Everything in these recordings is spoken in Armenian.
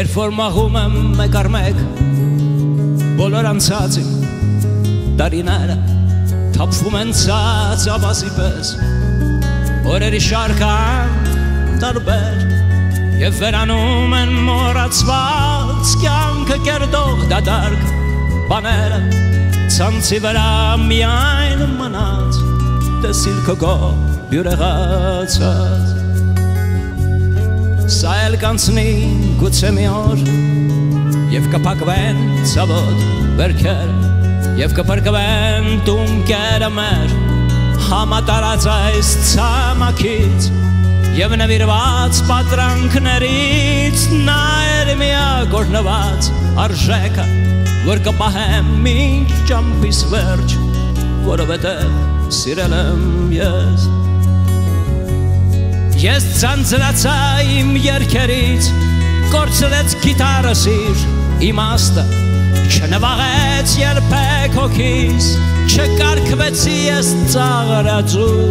Երբ որ մաղում եմ մեկ առ մեկ բոլոր անցած իմ տարիները թափվում են ցած ավասի պես օրերի շարքան տարբեր եւ վերանում են մոռացված կյանքը կերտող դադարք բաները ցանցի վրա միայն մնաց տեսիլ քո գո յուրեղացած Սա էլ կանցնի գուցե մի օր Եվ կպակվեն ծավոտ վերքեր Եվ կպրկվեն տունկերը մեր Համատարած այս ծամակից Եվ նվիրված պատրանքներից Նա էր միակ օրնված արժեքը Որ կպահեմ մինչ ճամպիս վերջ Որովհետև սիրել եմ ես Ես ցանցրացա իմ երկերից Կորցրեց գիտարս իր իմաստը Չնվաղեց երբեք հոգիս Չկարգվեցի ես ծաղրածու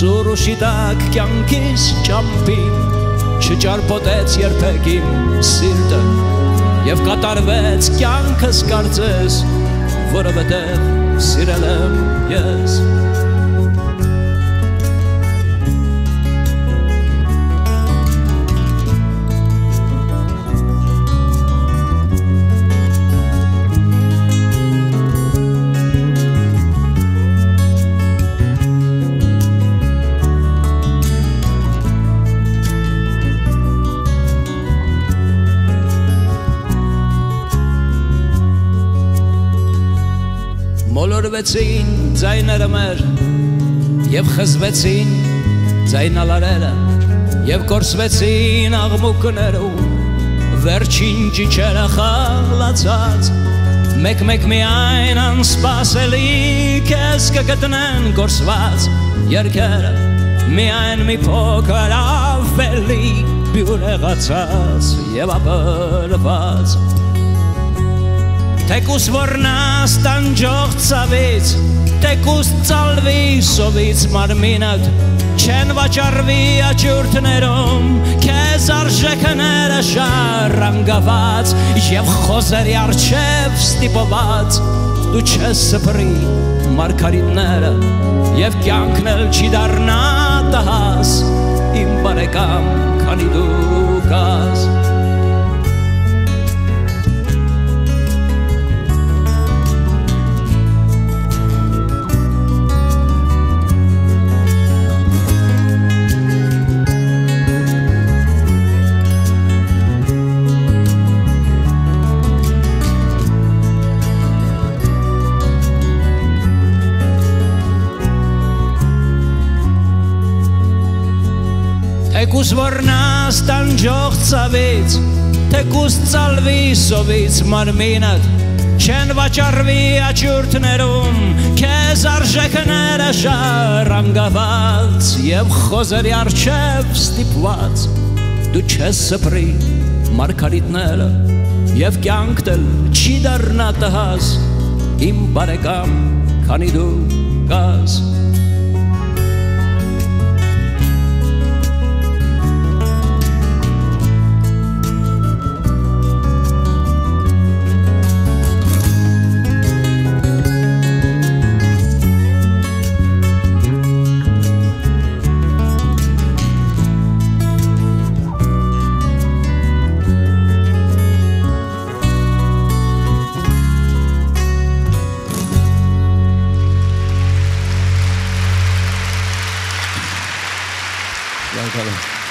Ծուր ու շիտակ կյանքիս ճամպին Չճարպոտեց երբեք իմ սիրտը Եվ կատարվեց կյանքս կարծես Որովհետև սիրել եմ ես մոլորվեցին ձայները մեր եւ խզվեցին ձայնալարերը եւ կորսվեցին աղմուկներում վերջին ճիչերը խաղլացած մեկ-մեկ միայն անսպասելի քեզ կգտնեն կորսված երկերը միայն մի փոքր ավելի բյուրեղացած եւ ապրված Թեկուս որնաս տանջող ծավից, թեկուս ծալվի սովից մարմինդ, չեն վաճարվի աճուրդներում, քեզ արժեքները շարանգաված եւ խոզերի արչեւ ստիպված, դու չես սփռի մարգարիտները եւ կյանքն էլ չի դառնա տահաս իմ բարեկամ, քանի դու կաս Թեկուս որնաս տանջող ծավից, թեկուս ծալվի սովից մարմինդ, չեն վաճարվի աճուրդներում, քեզ արժեքները շարանգաված եւ խոզերի արչեւ ստիպված, դու չես սփռի մարգարիտները եւ կյանքն չի դառնա տհաս իմ բարեկամ, քանի դու կաս Danke.